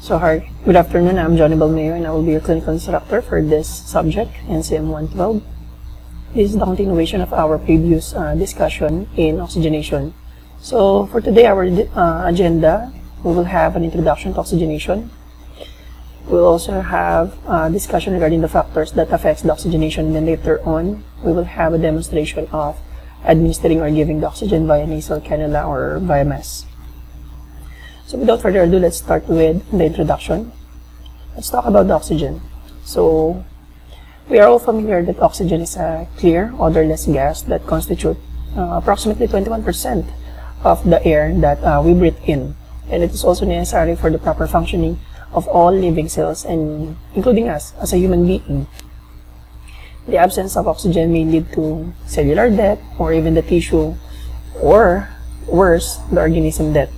So, hi, good afternoon. I'm Johnny Balmeo and I will be your clinical instructor for this subject, NCM 112. This is the continuation of our previous uh, discussion in oxygenation. So, for today, our uh, agenda, we will have an introduction to oxygenation. We'll also have a discussion regarding the factors that affects the oxygenation and then later on, we will have a demonstration of administering or giving the oxygen via nasal cannula or via mask. So without further ado, let's start with the introduction. Let's talk about the oxygen. So we are all familiar that oxygen is a clear, odorless gas that constitutes uh, approximately 21% of the air that uh, we breathe in. And it is also necessary for the proper functioning of all living cells and including us as a human being. The absence of oxygen may lead to cellular death or even the tissue or worse, the organism death.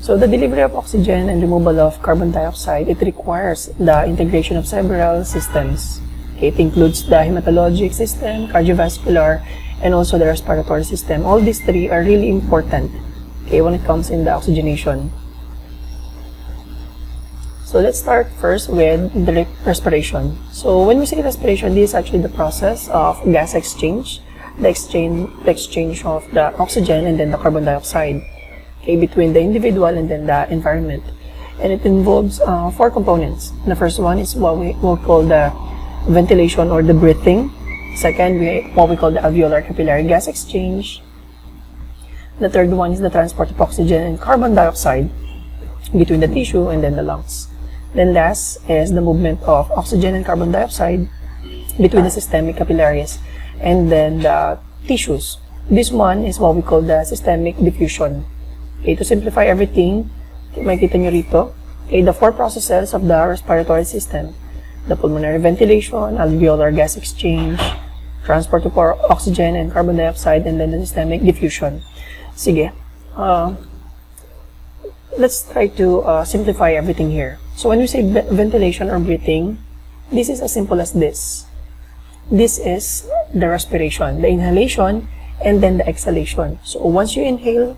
So the delivery of oxygen and removal of carbon dioxide, it requires the integration of several systems. It includes the hematologic system, cardiovascular, and also the respiratory system. All these three are really important okay, when it comes in the oxygenation. So let's start first with the respiration. So when we say respiration, this is actually the process of gas exchange, the exchange, the exchange of the oxygen and then the carbon dioxide okay, between the individual and then the environment. And it involves uh, four components. The first one is what we will call the ventilation or the breathing. Second, we, what we call the alveolar capillary gas exchange. The third one is the transport of oxygen and carbon dioxide between the tissue and then the lungs. Then last is the movement of oxygen and carbon dioxide between the systemic capillaries and then the tissues. This one is what we call the systemic diffusion. Okay, to simplify everything, makikita nyo rito, okay, the four processes of the respiratory system, the pulmonary ventilation, alveolar gas exchange, transport of oxygen and carbon dioxide, and then the systemic diffusion. Sige, uh, let's try to uh, simplify everything here. So when we say ventilation or breathing, this is as simple as this. This is the respiration, the inhalation, and then the exhalation. So once you inhale,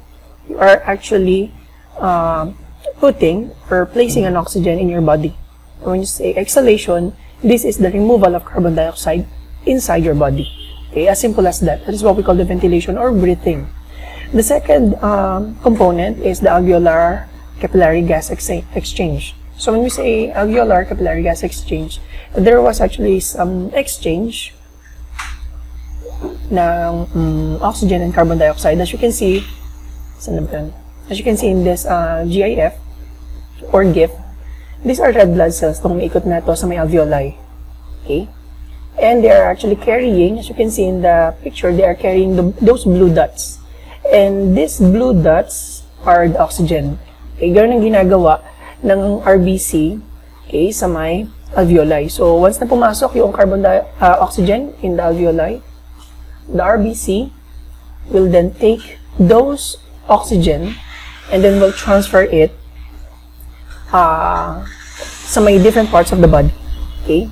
you are actually uh, putting or placing an oxygen in your body. When you say exhalation, this is the removal of carbon dioxide inside your body. Okay, as simple as that. That is what we call the ventilation or breathing. The second um, component is the alveolar capillary gas ex exchange. So when we say alveolar capillary gas exchange, there was actually some exchange ng um, oxygen and carbon dioxide. As you can see, As you can see in this uh, GIF or GIF, these are red blood cells itong ikot na to sa may alveoli. Okay? And they are actually carrying, as you can see in the picture, they are carrying the, those blue dots. And these blue dots are the oxygen. Okay, ganun ang ginagawa ng RBC okay, sa may alveoli. So, once na pumasok yung carbon uh, oxygen in the alveoli, the RBC will then take those oxygen and then we'll transfer it uh, may different parts of the body. Okay?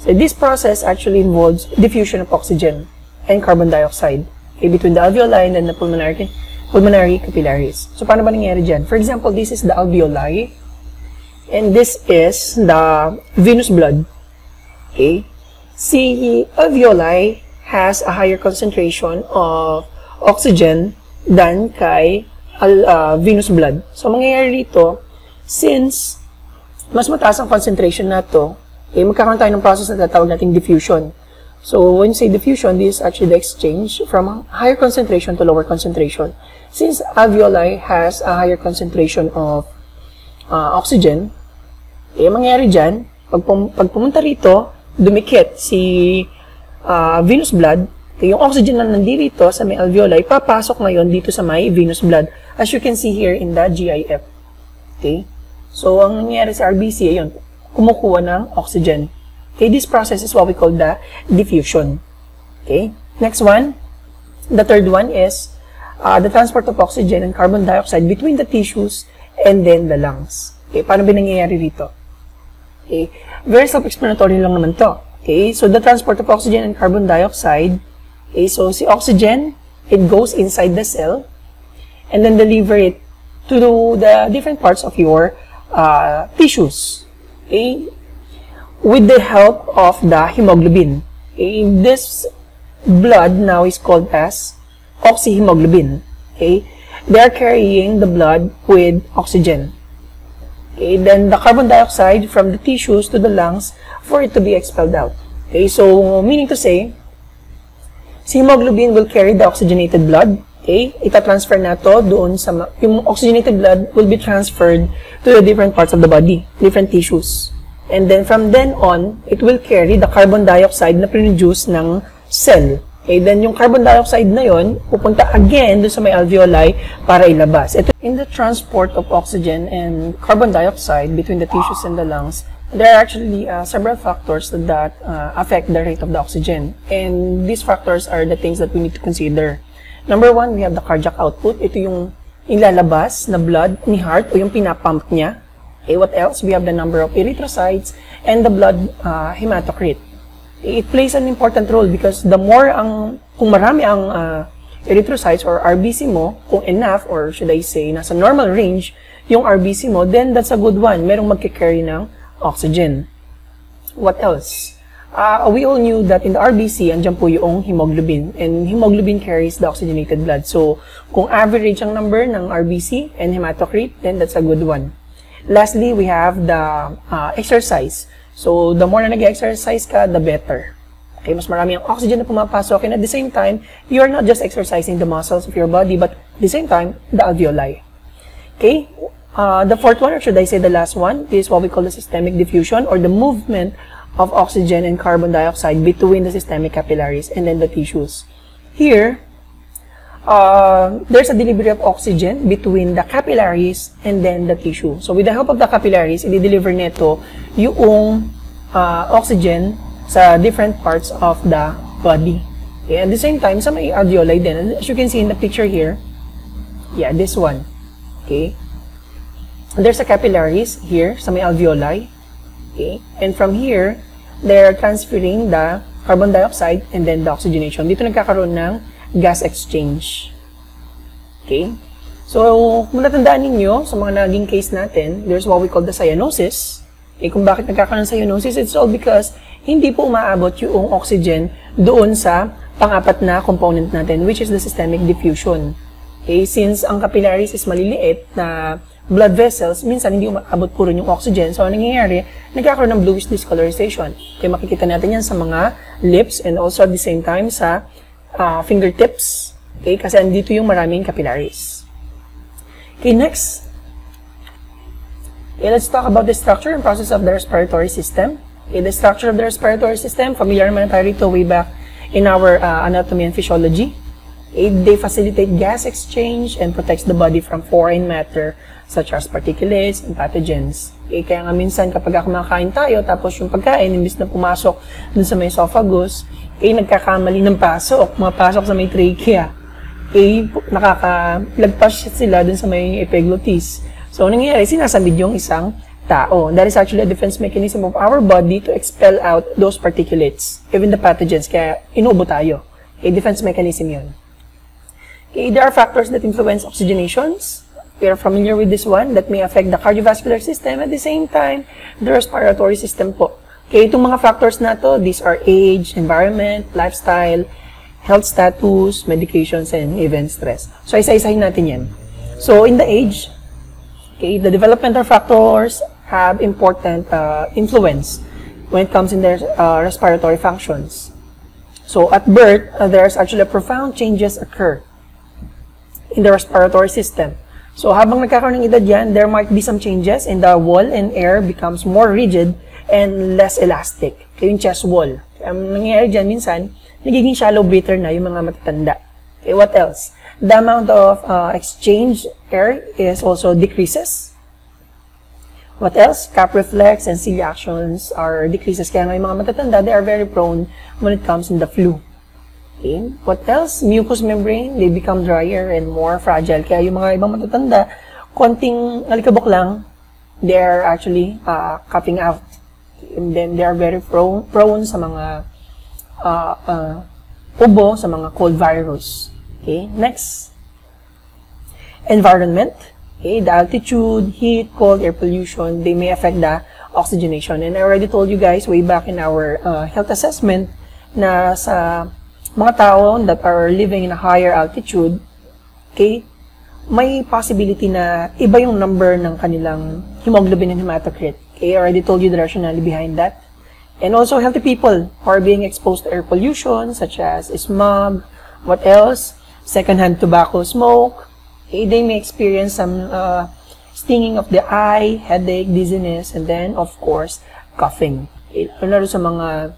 So this process actually involves diffusion of oxygen and carbon dioxide okay, between the alveoli and then the pulmonary, pulmonary capillaries. So paano ba nangyari dyan? For example, this is the alveoli and this is the venous blood. Okay? See, alveoli has a higher concentration of oxygen than kay uh, venous blood. So, mangyayari dito, since mas mataas ang concentration na to, okay, magkakaroon tayo ng process na tatawag nating diffusion. So, when you say diffusion, this is actually the exchange from higher concentration to lower concentration. Since alveoli has a higher concentration of uh, oxygen, eh, mangyayari dyan, pag, pum pag pumunta rito, dumikit si uh, venous blood, yung oxygen na nandito sa may alveoli, papasok ngayon dito sa may venous blood. As you can see here in the GIF. Okay? So, ang nangyayari sa RBC, ayun, kumukuha ng oxygen. Okay, this process is what we call the diffusion. Okay? Next one, the third one is uh, the transport of oxygen and carbon dioxide between the tissues and then the lungs. Okay, paano ba nangyayari dito? Okay, very self-explanatory lang naman to. Okay, so the transport of oxygen and carbon dioxide Okay, so si oxygen, it goes inside the cell and then deliver it to the different parts of your uh, tissues. Okay? With the help of the hemoglobin. Okay? This blood now is called as oxyhemoglobin. Okay? They are carrying the blood with oxygen. Okay? Then the carbon dioxide from the tissues to the lungs for it to be expelled out. Okay? So, meaning to say, si hemoglobin will carry the oxygenated blood Okay? Ita-transfer na to doon sa, yung oxygenated blood will be transferred to the different parts of the body, different tissues. And then from then on, it will carry the carbon dioxide na produce ng cell. Okay, then yung carbon dioxide na yon pupunta again doon sa may alveoli para ilabas. Ito, in the transport of oxygen and carbon dioxide between the tissues and the lungs, there are actually uh, several factors that uh, affect the rate of the oxygen. And these factors are the things that we need to consider. Number one, we have the cardiac output. Ito yung ilalabas na blood ni heart o yung pinapump niya. Okay, what else? We have the number of erythrocytes and the blood uh, hematocrit. It plays an important role because the more ang, kung marami ang uh, erythrocytes or RBC mo, kung enough or should I say, nasa normal range yung RBC mo, then that's a good one. Merong magkikarry ng oxygen. What else? uh, we all knew that in the RBC, andyan po yung hemoglobin. And hemoglobin carries the oxygenated blood. So, kung average ang number ng RBC and hematocrit, then that's a good one. Lastly, we have the uh, exercise. So, the more na nag-exercise ka, the better. Okay, mas marami ang oxygen na pumapasok. And at the same time, you are not just exercising the muscles of your body, but at the same time, the alveoli. Okay? Uh, the fourth one, or should I say the last one, is what we call the systemic diffusion or the movement of oxygen and carbon dioxide between the systemic capillaries and then the tissues. Here, uh, there's a delivery of oxygen between the capillaries and then the tissue. So with the help of the capillaries, i-deliver nito yung uh, oxygen sa different parts of the body. Okay, at the same time, sa may alveoli din, as you can see in the picture here, yeah, this one. Okay. There's a capillaries here sa may alveoli. Okay. And from here, they're transferring the carbon dioxide and then the oxygenation. Dito nagkakaroon ng gas exchange. Okay? So, kung natandaan ninyo, sa mga naging case natin, there's what we call the cyanosis. Okay, kung bakit nagkakaroon ng cyanosis, it's all because hindi po umaabot yung oxygen doon sa pang-apat na component natin, which is the systemic diffusion. Okay, since ang capillaries is maliliit na blood vessels, minsan hindi umabot puro yung oxygen. So, ano nangyayari? Nagkakaroon ng bluish discolorization. Kaya makikita natin yan sa mga lips and also at the same time sa uh, fingertips. Okay? Kasi andito yung maraming capillaries. Okay, next. Okay, let's talk about the structure and process of the respiratory system. Okay, the structure of the respiratory system, familiar naman tayo rito way back in our uh, anatomy and physiology. They facilitate gas exchange and protects the body from foreign matter such as particulates and pathogens. Eh, kaya nga minsan kapag kumakain tayo, tapos yung pagkain, imbis na pumasok dun sa may esophagus, eh, nagkakamali ng pasok, mapasok sa may trachea. Eh, nakakalagpas sila dun sa may epiglottis. So, nangyayari, sinasamid yung isang tao. That is actually a defense mechanism of our body to expel out those particulates, even the pathogens. Kaya, inuubo tayo. A defense mechanism yun. There are factors that influence oxygenations, we are familiar with this one that may affect the cardiovascular system at the same time, the respiratory system po. Okay, itong mga factors na to, these are age, environment, lifestyle, health status, medications, and even stress. So, isa-isahin natin yan. So, in the age, okay, the developmental factors have important uh, influence when it comes in their uh, respiratory functions. So, at birth, uh, there's actually a profound changes occur in the respiratory system. So habang nagkakaroon ng edad yan, there might be some changes and the wall and air becomes more rigid and less elastic. Kaya yung chest wall. Ang nangyayari dyan minsan, nagiging shallow breather na yung mga matatanda. Okay, what else? The amount of uh, exchange air is also decreases. What else? Cap reflex and cilia actions are decreases. Kaya nga yung mga matatanda, they are very prone when it comes in the flu. Okay. What else? Mucous membrane, they become drier and more fragile. Kaya yung mga ibang matatanda, konting alikabok lang, they are actually uh, cutting out. And then they are very prone, prone sa mga uh, uh, ubo, sa mga cold virus. Okay. Next. Environment. Okay, the altitude, heat, cold, air pollution, they may affect the oxygenation. And I already told you guys way back in our uh, health assessment na sa mga tao that are living in a higher altitude, okay, may possibility na iba yung number ng kanilang hemoglobin and hematocrit. Okay, I already told you the rationale behind that. And also healthy people who are being exposed to air pollution such as smog, what else? Secondhand tobacco smoke. Okay, they may experience some uh, stinging of the eye, headache, dizziness, and then, of course, coughing. Okay, sa mga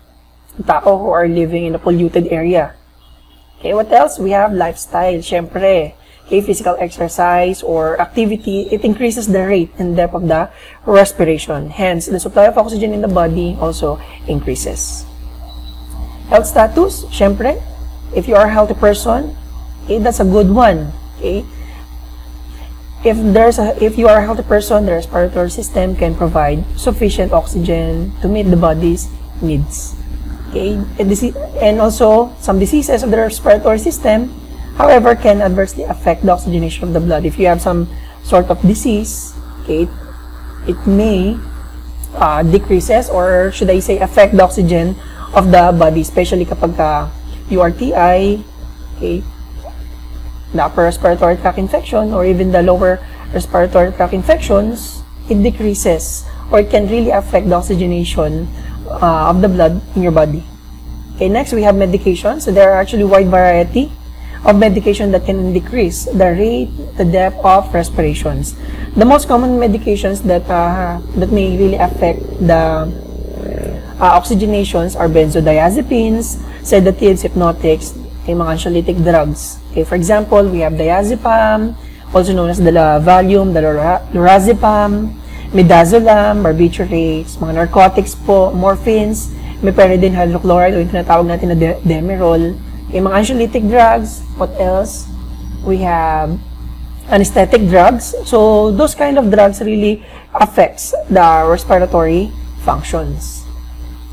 tao who are living in a polluted area. Okay, what else? We have lifestyle, syempre. Okay, physical exercise or activity, it increases the rate and depth of the respiration. Hence, the supply of oxygen in the body also increases. Health status, syempre, if you are a healthy person, okay, that's a good one. Okay, if there's a if you are a healthy person, the respiratory system can provide sufficient oxygen to meet the body's needs. Okay, and also some diseases of the respiratory system however, can adversely affect the oxygenation of the blood. If you have some sort of disease, okay, it may uh, decreases or should I say affect the oxygen of the body, especially kapag uh, URTI, okay, the upper respiratory tract infection or even the lower respiratory tract infections, it decreases or it can really affect the oxygenation uh, of the blood in your body. Okay, next we have medications. So there are actually wide variety of medication that can decrease the rate, the depth of respirations. The most common medications that uh, that may really affect the uh, oxygenations are benzodiazepines, sedatives, hypnotics, okay, mga anxiolytic drugs. Okay, for example, we have diazepam, also known as the Valium, the lorazepam, midazolam, barbiturates, mga narcotics po, morphines, meperidine hydrochloride o yung tinatawag natin na de demerol, yung mga anxiolytic drugs, what else? We have anesthetic drugs. So, those kind of drugs really affects the respiratory functions.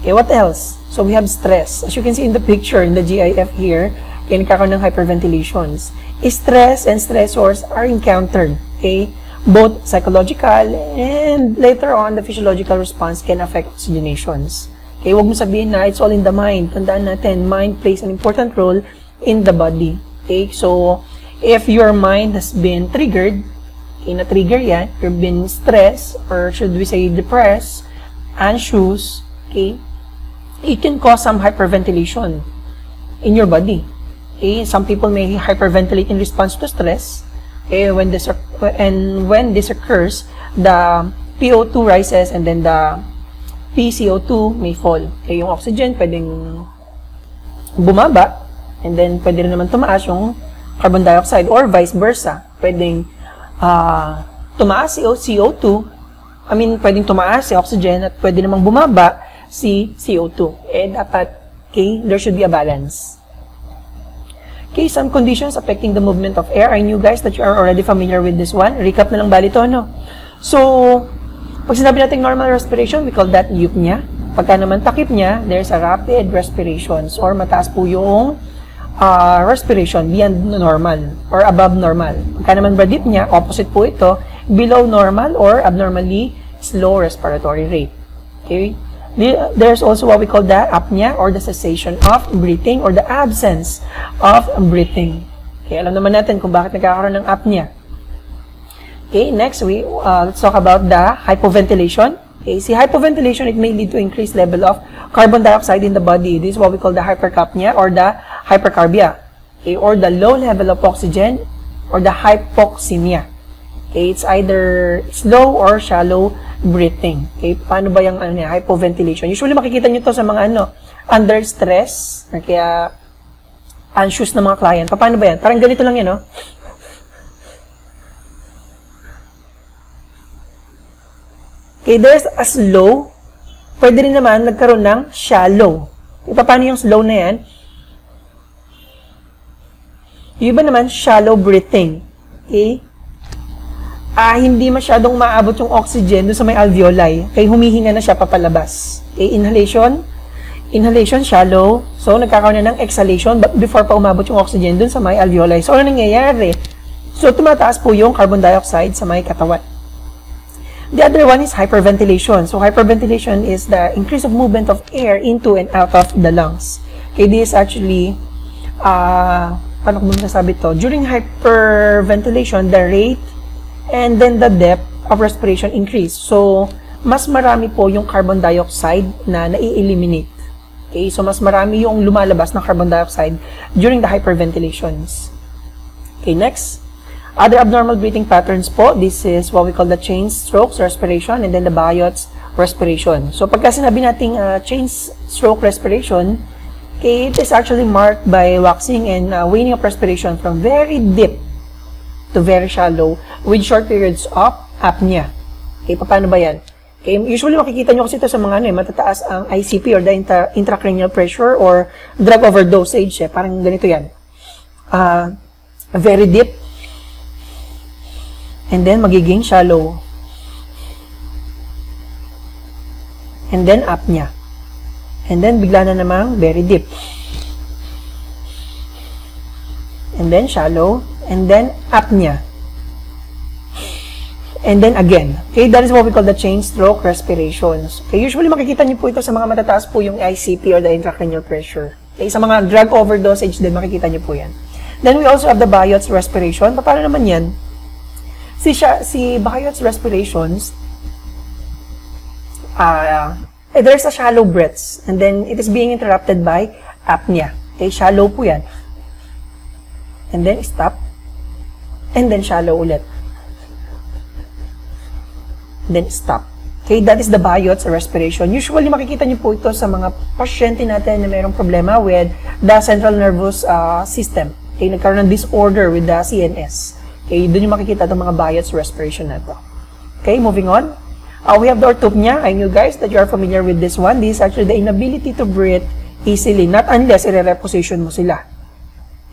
Okay, what else? So, we have stress. As you can see in the picture, in the GIF here, kaya nagkakaroon ng hyperventilations. Stress and stressors are encountered. Okay? Both psychological and later on, the physiological response can affect oxygenations. Okay, huwag mo sabihin na it's all in the mind. Tandaan natin, mind plays an important role in the body. Okay, so if your mind has been triggered, okay, na-trigger yan, you've been stressed, or should we say depressed, anxious, okay, it can cause some hyperventilation in your body. Okay, some people may hyperventilate in response to stress. Okay, when this and when this occurs, the PO2 rises and then the PCO2 may fall. Eh, yung oxygen pwedeng bumaba and then pwede rin naman tumaas yung carbon dioxide or vice versa. Pwedeng uh, tumaas si CO2, I mean, pwedeng tumaas si oxygen at pwede namang bumaba si CO2. Eh, dapat, okay, there should be a balance. Okay, some conditions affecting the movement of air. I knew guys that you are already familiar with this one. Recap na lang bali to, no? So, pag sinabi natin normal respiration, we call that eupnea. Pagka naman takip niya, there's a rapid respirations or mataas po yung uh, respiration beyond normal or above normal. Pagka naman bradip niya, opposite po ito, below normal or abnormally slow respiratory rate. Okay? There's also what we call the apnea or the cessation of breathing or the absence of breathing. Okay, alam naman natin kung bakit nagkakaroon ng apnea. Okay, next we uh, let's talk about the hypoventilation. Okay, see hypoventilation, it may lead to increased level of carbon dioxide in the body. This is what we call the hypercapnia or the hypercarbia. Okay, or the low level of oxygen or the hypoxemia. Okay, it's either slow or shallow breathing. Okay, paano ba yung ano, hypoventilation? Usually makikita nyo to sa mga ano, under stress, kaya anxious na mga client. Paano ba yan? Parang ganito lang yan, no? Okay, there's a slow. Pwede rin naman nagkaroon ng shallow. Okay, paano yung slow na yan? Yung iba naman, shallow breathing. Okay? Ah, hindi masyadong maabot yung oxygen doon sa may alveoli. Kaya humihinga na siya papalabas. Okay, inhalation. Inhalation, shallow. So, nagkakaroon na ng exhalation before pa umabot yung oxygen doon sa may alveoli. So, ano nangyayari? So, tumataas po yung carbon dioxide sa may katawan. The other one is hyperventilation. So, hyperventilation is the increase of movement of air into and out of the lungs. Okay, this is actually, uh, paano ko masasabi to? During hyperventilation, the rate and then the depth of respiration increase. So, mas marami po yung carbon dioxide na nai-eliminate. Okay, so mas marami yung lumalabas ng carbon dioxide during the hyperventilations. Okay, next. Other abnormal breathing patterns po, this is what we call the chain strokes respiration and then the Biot's respiration. So pagka sinabi nating uh, chain stroke respiration, okay, it is actually marked by waxing and uh, waning of respiration from very deep to very shallow with short periods of apnea. Okay, paano ba yan? Okay, usually makikita nyo kasi ito sa mga ano, eh, matataas ang ICP or the intra intracranial pressure or drug overdosage. Eh. Parang ganito yan. Uh, very deep and then magiging shallow. And then apnea. And then bigla na namang very deep. And then shallow. And then apnea. And then again. Okay, that is what we call the chain stroke respirations. Okay, usually makikita niyo po ito sa mga matataas po yung ICP or the intracranial pressure. Okay, sa mga drug overdosage din makikita niyo po yan. Then we also have the Biot's respiration. Paano naman yan? Si, siya, si Biot's respirations, uh, there's a shallow breaths and then it is being interrupted by apnea. Okay, shallow po yan. And then stop. And then shallow ulit. Then stop. Okay, that is the Biot's respiration. Usually, makikita niyo po ito sa mga pasyente natin na mayroong problema with the central nervous uh, system. Okay, nagkaroon ng disorder with the CNS. Okay, doon yung makikita itong mga Biot's respiration na ito. Okay, moving on. Uh, we have the orthopnea. I knew guys that you are familiar with this one. This is actually the inability to breathe easily, not unless i-reposition mo sila.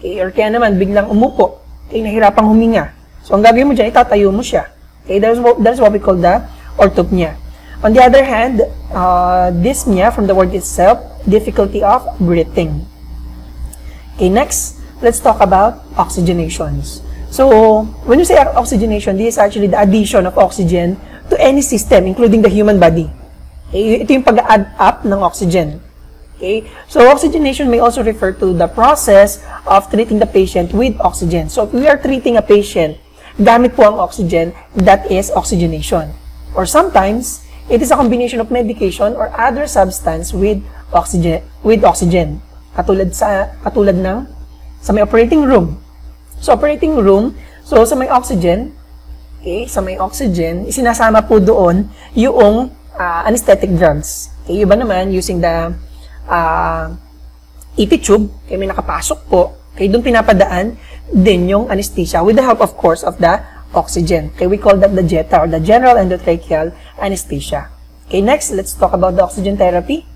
Okay, or kaya naman biglang umupo. Okay, nahirapang huminga. So, ang gagawin mo dyan, itatayo mo siya. Okay, that is what, that is what we call the orthopnea. On the other hand, uh, dyspnea, from the word itself, difficulty of breathing. Okay, next, let's talk about oxygenations. So, when you say oxygenation, this is actually the addition of oxygen to any system, including the human body. Okay? Ito yung pag-add up ng oxygen. Okay? So, oxygenation may also refer to the process of treating the patient with oxygen. So, if we are treating a patient, gamit po ang oxygen, that is oxygenation. Or sometimes, it is a combination of medication or other substance with oxygen. With oxygen. Katulad sa katulad ng sa may operating room. So, operating room, so sa may oxygen, okay, sa may oxygen, isinasama po doon yung uh, anesthetic drugs. Okay, iba naman, using the uh, EP tube, may nakapasok po, okay, doon pinapadaan din yung anesthesia with the help, of course, of the oxygen. Okay, we call that the JETA or the general endotracheal anesthesia. Okay, next, let's talk about the oxygen therapy.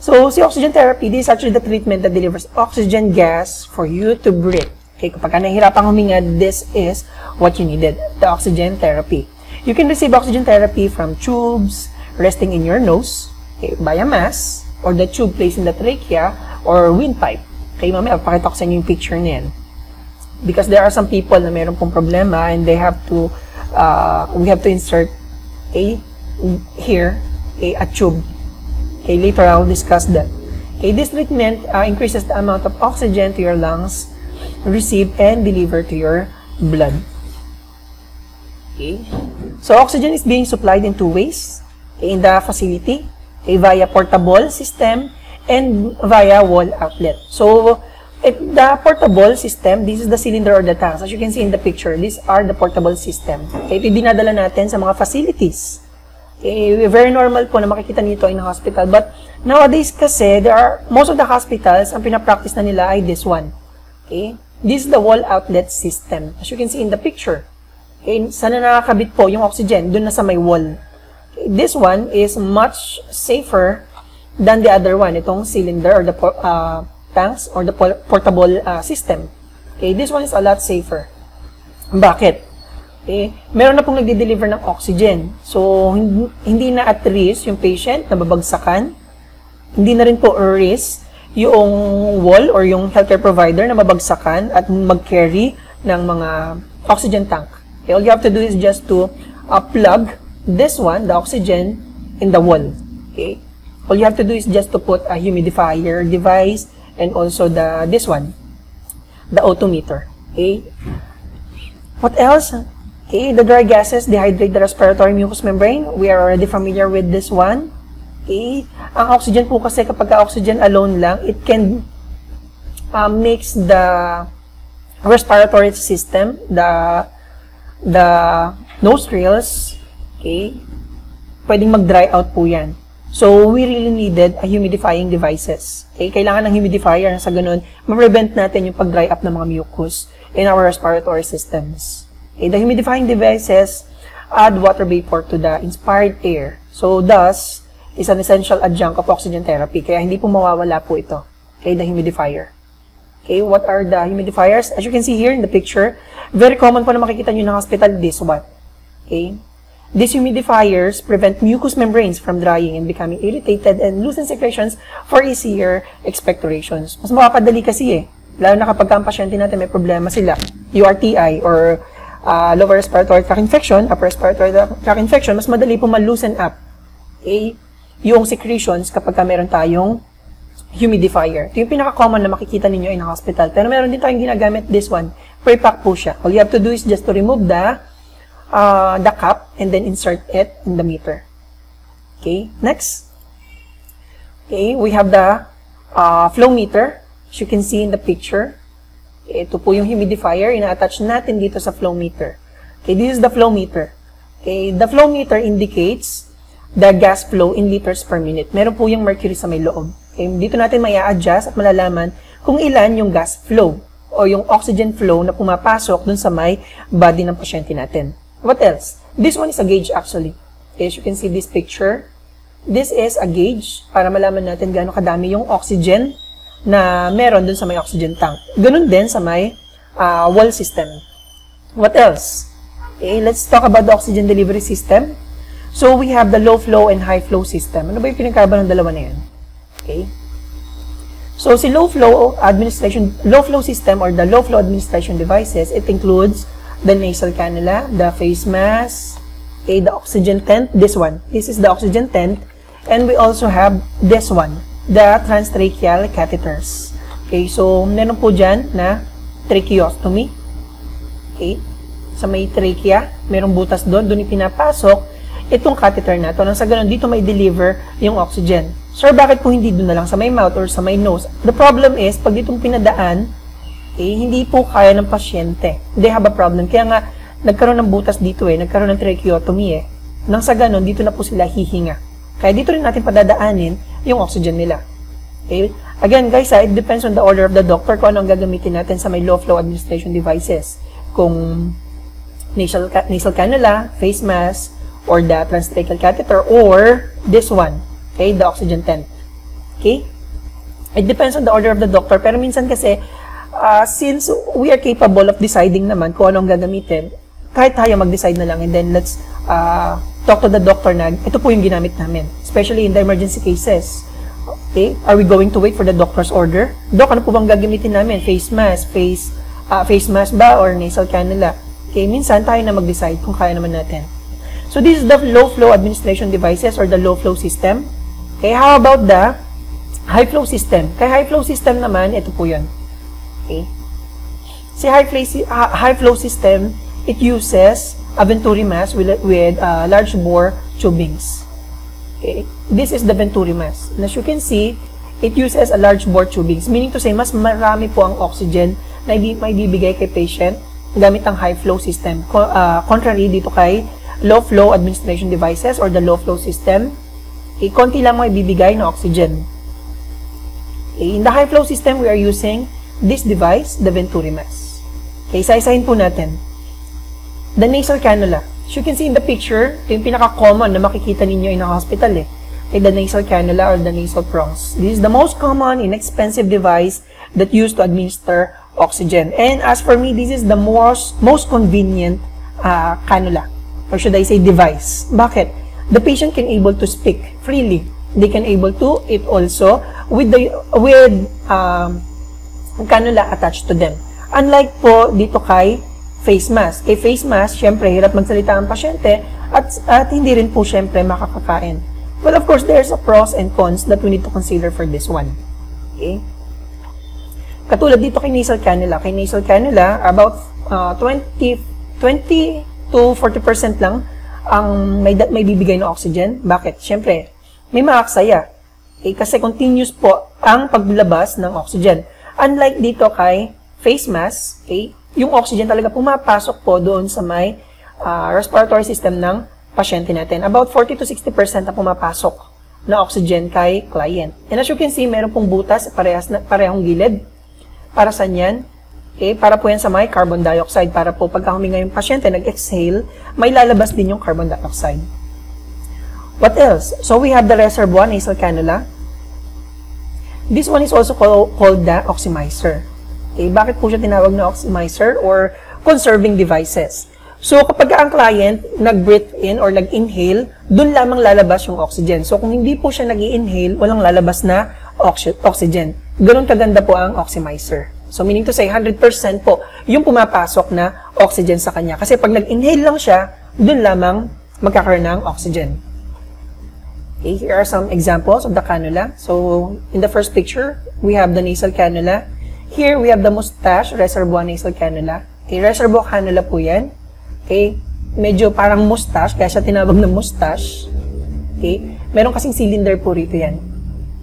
So, si oxygen therapy, this is actually the treatment that delivers oxygen gas for you to breathe. Okay, kapag nahihirapang huminga, this is what you needed, the oxygen therapy. You can receive oxygen therapy from tubes resting in your nose, okay, by a mask, or the tube placed in the trachea, or windpipe. Okay, mamaya, pakita ko sa inyo yung picture niyan. Because there are some people na meron pong problema and they have to, uh, we have to insert, okay, here, okay, a tube. Okay, later I'll discuss that. Okay, this treatment uh, increases the amount of oxygen to your lungs receive and deliver to your blood. Okay. So, oxygen is being supplied in two ways. Okay, in the facility, okay, via portable system and via wall outlet. So, if the portable system, this is the cylinder or the tanks. As you can see in the picture, these are the portable system. Okay, ito dinadala natin sa mga facilities. Okay, very normal po na makikita nito in hospital. But nowadays kasi, there are, most of the hospitals, ang pinapractice na nila ay this one. Okay? This is the wall outlet system. As you can see in the picture. Okay, sana nakakabit po yung oxygen doon na sa may wall. This one is much safer than the other one, itong cylinder or the uh, tanks or the portable uh, system. Okay, this one is a lot safer. Bakit? Okay, meron na pong nagde-deliver ng oxygen. So, hindi na at risk yung patient na babagsakan. Hindi na rin po risk yung wall or yung healthcare provider na mabagsakan at mag-carry ng mga oxygen tank. Okay, all you have to do is just to uh, plug this one, the oxygen, in the wall. Okay, all you have to do is just to put a humidifier device and also the this one, the O2 Okay, what else? Okay, the dry gases dehydrate the respiratory mucous membrane. We are already familiar with this one. Okay, ang oxygen po kasi kapag oxygen alone lang, it can uh, makes the respiratory system, the the nostrils, okay, pwedeng mag-dry out po yan. So, we really needed a humidifying devices. Okay? Kailangan ng humidifier sa ganun, ma-prevent natin yung pag-dry up ng mga mucus in our respiratory systems. Okay? The humidifying devices add water vapor to the inspired air. So, thus, is an essential adjunct of oxygen therapy. Kaya hindi po mawawala po ito. Okay, the humidifier. Okay, what are the humidifiers? As you can see here in the picture, very common po na makikita nyo ng hospital, this one. Okay, These humidifiers prevent mucous membranes from drying and becoming irritated and loosen secretions for easier expectorations. Mas mapapadali kasi eh. Lalo na kapag ang pasyente natin may problema sila, URTI or uh, lower respiratory tract infection, upper respiratory tract infection, mas madali po ma-loosen up okay, yung secretions kapag ka meron tayong humidifier. Ito yung pinaka-common na makikita ninyo in a hospital. Pero meron din tayong ginagamit this one. Pre-pack po siya. All you have to do is just to remove the uh, the cup and then insert it in the meter. Okay, next. Okay, we have the uh, flow meter. As you can see in the picture, ito po yung humidifier, ina-attach natin dito sa flow meter. Okay, this is the flow meter. Okay, the flow meter indicates the gas flow in liters per minute. Meron po yung mercury sa may loob. Okay, dito natin may adjust at malalaman kung ilan yung gas flow o yung oxygen flow na pumapasok dun sa may body ng pasyente natin. What else? This one is a gauge actually. As you can see this picture, this is a gauge para malaman natin gaano kadami yung oxygen na meron dun sa may oxygen tank. Ganun din sa may uh, wall system. What else? Okay, let's talk about the oxygen delivery system. So, we have the low flow and high flow system. Ano ba yung pinagkaba ng dalawa na yan? Okay. So, si low flow administration, low flow system or the low flow administration devices, it includes the nasal cannula, the face mask, okay, the oxygen tent, this one. This is the oxygen tent. And we also have this one, the transtracheal catheters. Okay, so meron po dyan na tracheostomy. Okay, sa may trachea, merong butas doon, doon ipinapasok itong catheter na to. Nang sa ganun, dito may deliver yung oxygen. Sir, bakit po hindi doon na lang sa may mouth or sa may nose? The problem is, pag ditong pinadaan, eh, hindi po kaya ng pasyente. They have a problem. Kaya nga, nagkaroon ng butas dito eh, nagkaroon ng tracheotomy eh. Nang sa ganun, dito na po sila hihinga. Kaya dito rin natin padadaanin yung oxygen nila. Okay? Again, guys, ah, it depends on the order of the doctor kung ano ang gagamitin natin sa may low flow administration devices. Kung nasal, nasal cannula, face mask, or the transtracheal catheter, or this one, okay, the oxygen tent. Okay? It depends on the order of the doctor, pero minsan kasi, uh, since we are capable of deciding naman kung anong gagamitin, kahit tayo mag-decide na lang and then let's uh, talk to the doctor na ito po yung ginamit namin. Especially in the emergency cases. Okay? Are we going to wait for the doctor's order? Doc, ano po bang gagamitin namin? Face mask, face, uh, face mask ba or nasal cannula? Okay, minsan tayo na mag-decide kung kaya naman natin. So this is the low flow administration devices or the low flow system. Okay, how about the high flow system? Kay high flow system naman, ito po yun. Okay? Si high flow, high flow system, it uses a Venturi mask with, with uh, large bore tubings. Okay? This is the Venturi mask. And as you can see, it uses a large bore tubings, meaning to say, mas marami po ang oxygen na may bibigay kay patient gamit ang high flow system. Uh, contrary dito kay low flow administration devices or the low flow system, eh, konti lang may bibigay na oxygen. Okay, in the high flow system, we are using this device, the Venturi mask. Okay, isa-isahin po natin. The nasal cannula. As you can see in the picture, ito yung pinaka-common na makikita ninyo in a hospital eh. Okay, the nasal cannula or the nasal prongs. This is the most common, inexpensive device that used to administer oxygen. And as for me, this is the most, most convenient uh, cannula. Or should I say device. Bakit? The patient can able to speak freely. They can able to eat also with the with um, cannula attached to them. Unlike po dito kay face mask. Kay face mask, syempre, hirap magsalita ang pasyente at, at hindi rin po syempre makakakain. Well, of course, there's a pros and cons that we need to consider for this one. Okay? Katulad dito kay nasal cannula. Kay nasal cannula, about uh, 20, 20 to 40% lang ang may, may bibigay ng oxygen. Bakit? Syempre, may maaksaya. Okay? Kasi continuous po ang paglabas ng oxygen. Unlike dito kay face mask, okay, yung oxygen talaga pumapasok po doon sa may uh, respiratory system ng pasyente natin. About 40 to 60% na pumapasok na oxygen kay client. And as you can see, meron pong butas, parehas na, parehong gilid. Para sa yan? Okay, para po yan sa may carbon dioxide. Para po pagka huminga yung pasyente, nag-exhale, may lalabas din yung carbon dioxide. What else? So we have the reservoir nasal cannula. This one is also called, called the oximizer. Okay, bakit po siya tinawag na oximizer or conserving devices? So, kapag ang client nag-breathe in or nag-inhale, dun lamang lalabas yung oxygen. So, kung hindi po siya nag inhale walang lalabas na oxy oxygen. Ganun kaganda po ang oximizer. So, meaning to say, 100% po yung pumapasok na oxygen sa kanya. Kasi pag nag-inhale lang siya, dun lamang magkakaroon ng oxygen. Okay, here are some examples of the cannula. So, in the first picture, we have the nasal cannula. Here, we have the mustache reservoir nasal cannula. Okay, reservoir cannula po yan. Okay, medyo parang mustache, kaya siya tinawag na mustache. Okay, meron kasing cylinder po rito yan.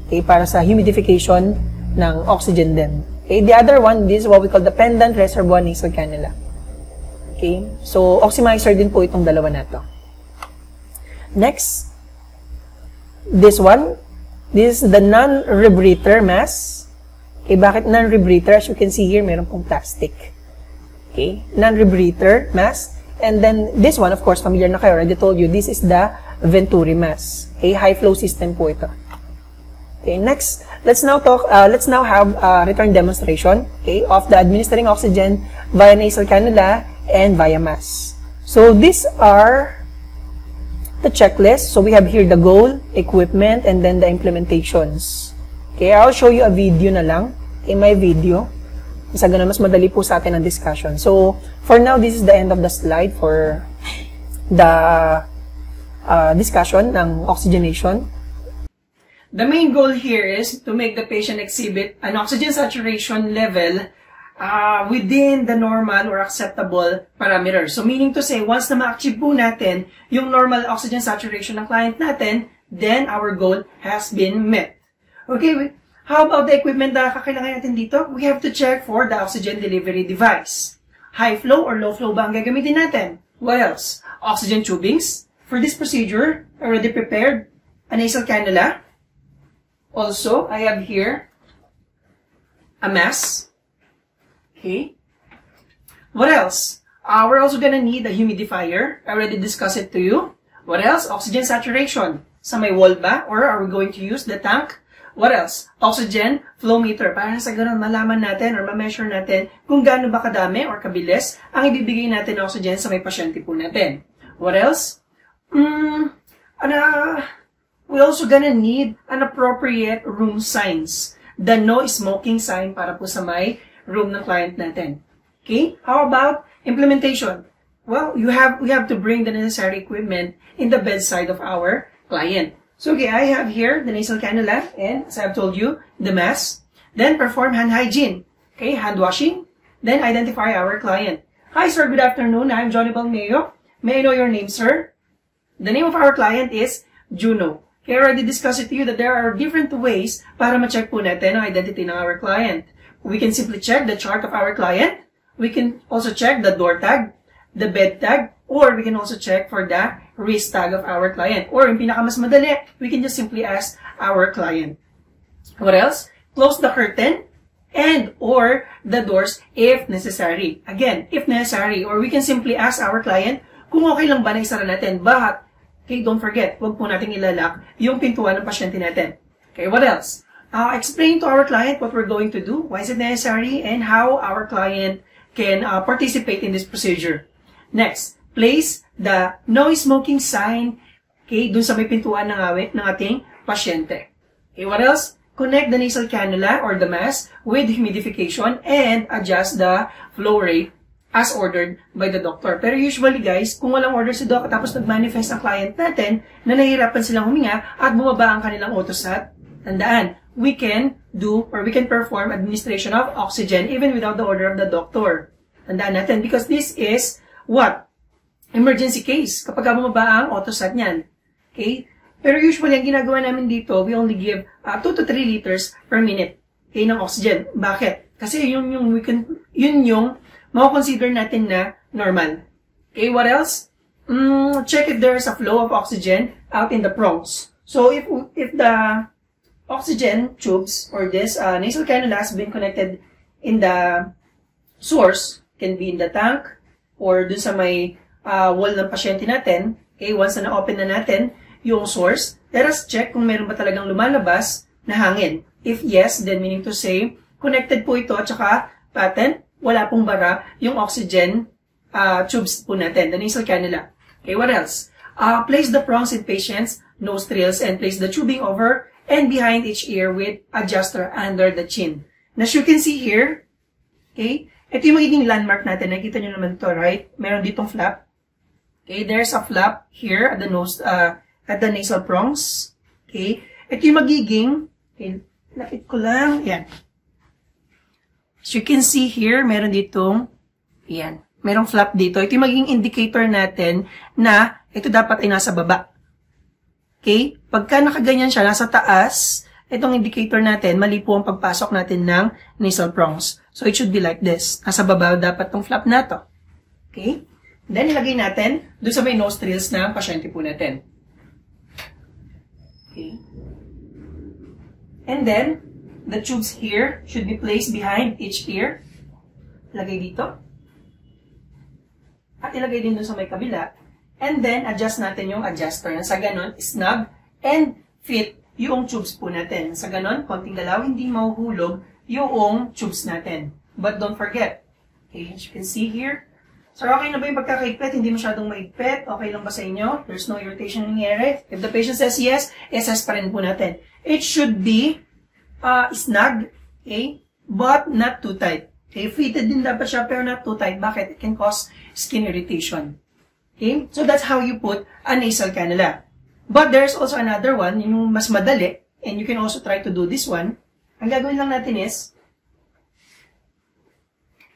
Okay, para sa humidification ng oxygen din. Okay, the other one, this is what we call the pendant reservoir nasal cannula. Okay, so oximizer din po itong dalawa na to. Next, This one, this is the non-rebreather mass. Okay, bakit non-rebreather? As you can see here, meron pong plastic. Okay, non-rebreather mass. And then this one, of course, familiar na kayo. I already told you, this is the Venturi mass. Okay, high flow system po ito. Okay, next, let's now talk, uh, let's now have a return demonstration, okay, of the administering oxygen via nasal cannula and via mask. So these are the checklist. So we have here the goal, equipment, and then the implementations. Okay, I'll show you a video na lang. in my video. Sa ganun, mas madali po sa atin ang discussion. So, for now, this is the end of the slide for the uh, discussion ng oxygenation. The main goal here is to make the patient exhibit an oxygen saturation level uh, within the normal or acceptable parameters. So meaning to say, once na ma-achieve po natin yung normal oxygen saturation ng client natin, then our goal has been met. Okay, how about the equipment na kakailangan natin dito? We have to check for the oxygen delivery device. High flow or low flow ba ang gagamitin natin? What else? Oxygen tubings. For this procedure, already prepared a nasal cannula. Also, I have here a mask Okay? What else? Uh, we're also gonna need a humidifier. I already discussed it to you. What else? Oxygen saturation. Sa may wall ba? Or are we going to use the tank? What else? Oxygen flow meter. Para sa ganun malaman natin or ma-measure natin kung gaano ba kadami or kabilis ang ibibigay natin ng oxygen sa may pasyente po natin. What else? Mm, ano, we also gonna need an appropriate room signs. The no smoking sign para po sa may room ng client natin. Okay? How about implementation? Well, you have we have to bring the necessary equipment in the bedside of our client. So, okay, I have here the nasal cannula and, as I've told you, the mask. Then, perform hand hygiene. Okay, hand washing. Then, identify our client. Hi, sir. Good afternoon. I'm Johnny Balmeo. May I know your name, sir? The name of our client is Juno. Okay, I already discussed it to you that there are different ways para ma-check po natin ang identity ng our client. We can simply check the chart of our client. We can also check the door tag, the bed tag, or we can also check for the wrist tag of our client. Or yung pinakamas madali, we can just simply ask our client. What else? Close the curtain and or the doors if necessary. Again, if necessary. Or we can simply ask our client kung okay lang ba na isara natin. But, okay, don't forget, wag po natin ilalak yung pintuan ng pasyente natin. Okay, what else? Uh, explain to our client what we're going to do, why is it necessary, and how our client can uh, participate in this procedure. Next, place the no smoking sign okay, dun sa may pintuan ng ng ating pasyente. Okay, what else? Connect the nasal cannula or the mask with humidification and adjust the flow rate as ordered by the doctor. Pero usually guys, kung walang order si doc tapos nag-manifest ang client natin na nahihirapan silang huminga at bumaba ang kanilang autosat, tandaan, we can do or we can perform administration of oxygen even without the order of the doctor. Tandaan natin because this is what? Emergency case kapag bumaba ang autosat niyan. Okay? Pero usually, ang ginagawa namin dito, we only give uh, 2 to 3 liters per minute okay, ng oxygen. Bakit? Kasi yun yung, we can, yun yung mako-consider natin na normal. Okay, what else? Mm, check if there is a flow of oxygen out in the prongs. So if if the oxygen tubes or this uh, nasal cannula has been connected in the source, can be in the tank or dun sa may uh, wall ng pasyente natin, okay, once na na-open na natin yung source, let us check kung meron ba talagang lumalabas na hangin. If yes, then meaning to say, connected po ito at saka patent wala pong bara yung oxygen uh, tubes po natin, the nasal cannula. Okay, what else? Uh, place the prongs in patient's nostrils and place the tubing over and behind each ear with adjuster under the chin. And as you can see here, okay, ito yung magiging landmark natin. Nakita nyo naman to, right? Meron ditong flap. Okay, there's a flap here at the nose, uh, at the nasal prongs. Okay, ito yung magiging, okay, lapit ko lang, yan. As you can see here, meron ditong, yan, merong flap dito. Ito yung magiging indicator natin na ito dapat ay nasa baba. Okay? Pagka nakaganyan siya, nasa taas, itong indicator natin, mali po ang pagpasok natin ng nasal prongs. So, it should be like this. Nasa baba dapat tong flap na to. Okay? Then, ilagay natin dun sa may nostrils na pasyente po natin. Okay? And then, The tubes here should be placed behind each ear. Lagay dito. At ilagay din dun sa may kabila. And then, adjust natin yung adjuster. Sa ganon, snug and fit yung tubes po natin. Sa ganon, konting galaw, hindi mahuhulog yung tubes natin. But don't forget, okay, as you can see here, Sir, okay na ba yung pagkakaigpit? Hindi masyadong maigpit? Okay lang ba sa inyo? There's no irritation nangyayari? If the patient says yes, SS pa rin po natin. It should be uh, snug, okay? But not too tight. Okay? Fitted din dapat siya, pero not too tight. Bakit? It can cause skin irritation. Okay? So that's how you put a nasal cannula. But there's also another one, yung mas madali, and you can also try to do this one. Ang gagawin lang natin is,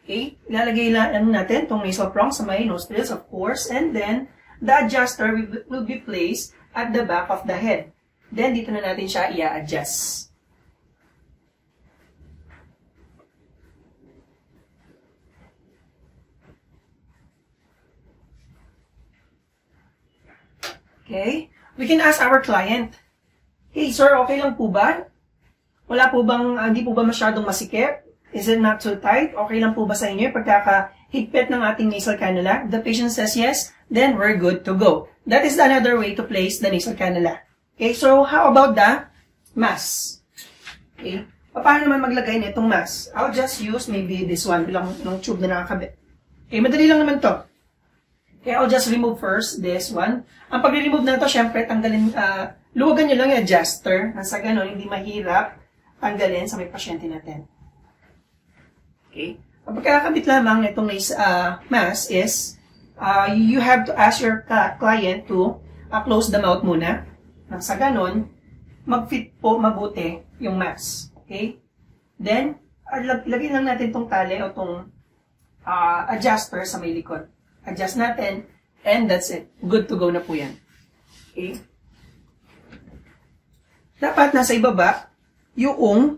okay, ilalagay lang natin itong nasal prong sa may nostrils, of course, and then the adjuster will be placed at the back of the head. Then, dito na natin siya i-adjust. Okay? We can ask our client, Hey, sir, okay lang po ba? Wala po bang, uh, hindi po ba masyadong masikip? Is it not too tight? Okay lang po ba sa inyo pagkakahigpit ng ating nasal cannula? The patient says yes, then we're good to go. That is another way to place the nasal cannula. Okay, so how about the mask? Okay, paano naman maglagay nitong mask? I'll just use maybe this one bilang ng tube na nakakabit. Okay, madali lang naman to. Okay, I'll just remove first this one. Ang pag-remove na to, syempre, tanggalin, uh, luwagan nyo lang yung adjuster. Nasa ganun, hindi mahirap tanggalin sa may pasyente natin. Okay? Ang pagkakabit lamang nitong uh, mask is, uh, you have to ask your client to uh, close the mouth muna. Nang ganun, mag-fit po mabuti yung mask. Okay? Then, ilagay lang natin tong tali o tong uh, adjuster sa may likod adjust natin, and that's it. Good to go na po yan. Okay? Dapat nasa ibaba yung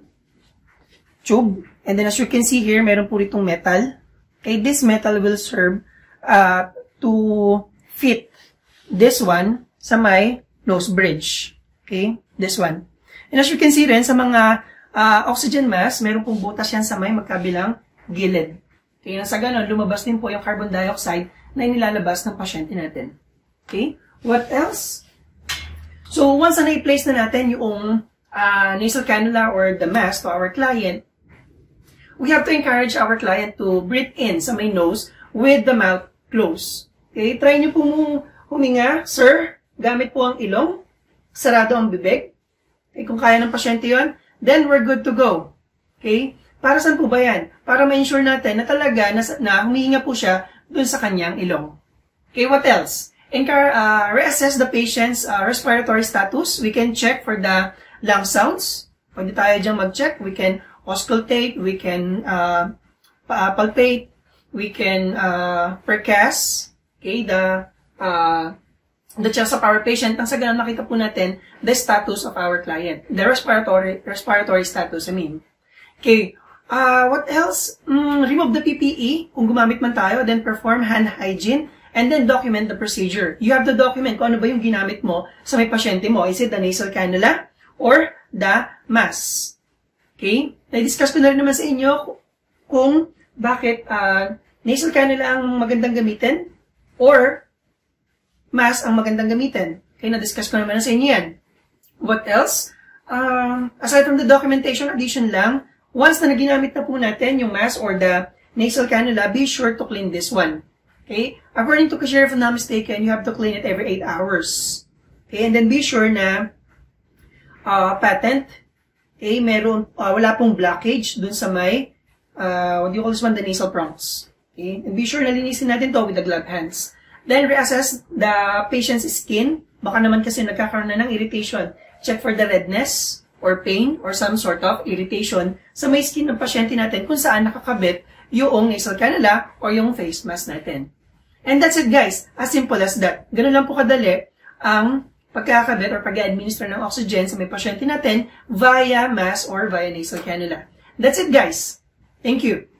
tube. And then as you can see here, meron po itong metal. Okay, this metal will serve uh, to fit this one sa may nose bridge. Okay, this one. And as you can see rin, sa mga uh, oxygen mask, meron pong butas yan sa may magkabilang gilid. Okay, na sa ganun, lumabas din po yung carbon dioxide na inilalabas ng pasyente natin. Okay? What else? So, once na i-place na natin yung uh, nasal cannula or the mask to our client, we have to encourage our client to breathe in sa may nose with the mouth closed. Okay? Try nyo po huminga, sir, gamit po ang ilong, sarado ang bibig. Okay? Kung kaya ng pasyente yon, then we're good to go. Okay? Para saan po ba yan? Para ma-ensure natin na talaga na, na humihinga po siya dun sa kanyang ilong. Okay, what else? In car, uh, reassess the patient's uh, respiratory status. We can check for the lung sounds. Pwede tayo dyan mag-check. We can auscultate, we can uh, palpate, we can uh, percuss, okay, the uh, the chest of our patient. Nang sa ganun, nakita po natin the status of our client. The respiratory respiratory status, I mean. Okay, uh, what else? Mm, remove the PPE, kung gumamit man tayo, then perform hand hygiene, and then document the procedure. You have to document kung ano ba yung ginamit mo sa may pasyente mo. Is it the nasal cannula or the mask? Okay? Na-discuss ko na rin naman sa inyo kung bakit uh, nasal cannula ang magandang gamitin or mask ang magandang gamitin. Okay, na-discuss ko naman na sa inyo yan. What else? Um, aside from the documentation addition lang, once na naginamit na po natin yung mask or the nasal cannula, be sure to clean this one. Okay? According to Cashier, if I'm not mistaken, you have to clean it every 8 hours. Okay? And then be sure na uh, patent, okay, meron, uh, wala pong blockage dun sa may, uh, what do you call this one, the nasal prongs. Okay? And be sure na linisin natin to with the glove hands. Then, reassess the patient's skin. Baka naman kasi nagkakaroon na ng irritation. Check for the redness or pain or some sort of irritation sa may skin ng pasyente natin kung saan nakakabit yung nasal cannula or yung face mask natin. And that's it guys. As simple as that. Ganun lang po kadali ang pagkakabit or pag-administer ng oxygen sa may pasyente natin via mask or via nasal cannula. That's it guys. Thank you.